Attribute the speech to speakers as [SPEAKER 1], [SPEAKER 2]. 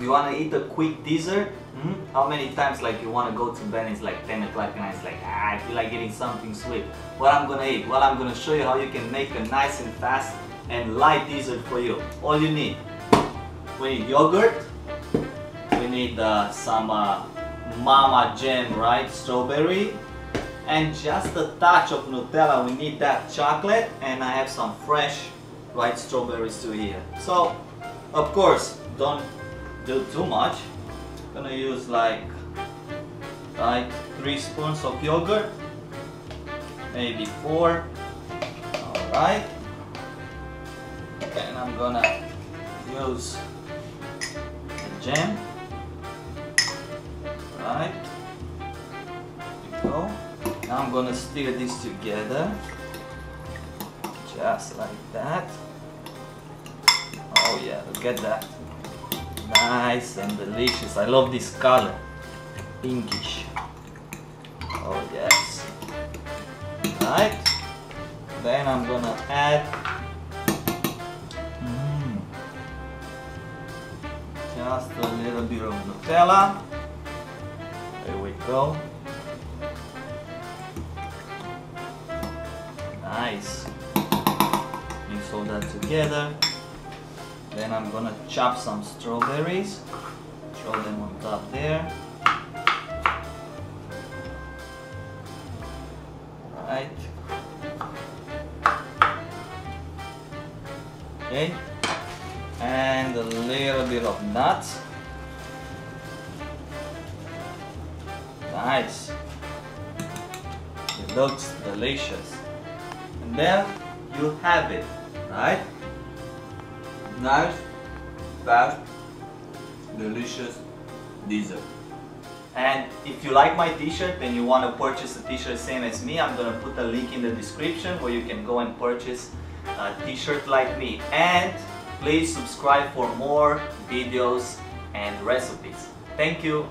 [SPEAKER 1] You wanna eat a quick dessert? Hmm? How many times like you wanna go to bed it's like 10 o'clock and it's like ah, I feel like eating something sweet. What I'm gonna eat? Well I'm gonna show you how you can make a nice and fast and light dessert for you. All you need. We need yogurt. We need uh, some uh, mama jam, right? Strawberry. And just a touch of Nutella. We need that chocolate and I have some fresh white strawberries too here. So, of course, don't do too much. I'm gonna use like like three spoons of yogurt, maybe four. All right, and I'm gonna use the jam. all right there we go. Now I'm gonna stir this together, just like that. Oh yeah, look at that. Nice and delicious. I love this color. Pinkish. Oh yes. Right. Then I'm gonna add mm, just a little bit of Nutella. There we go. Nice. Mix all that together. Then I'm gonna chop some strawberries, throw them on top there. Right. Okay. And a little bit of nuts. Nice. It looks delicious. And there you have it, right? Nice, fast, delicious dessert. And if you like my t-shirt and you want to purchase a t-shirt same as me, I'm going to put a link in the description where you can go and purchase a t-shirt like me. And please subscribe for more videos and recipes. Thank you.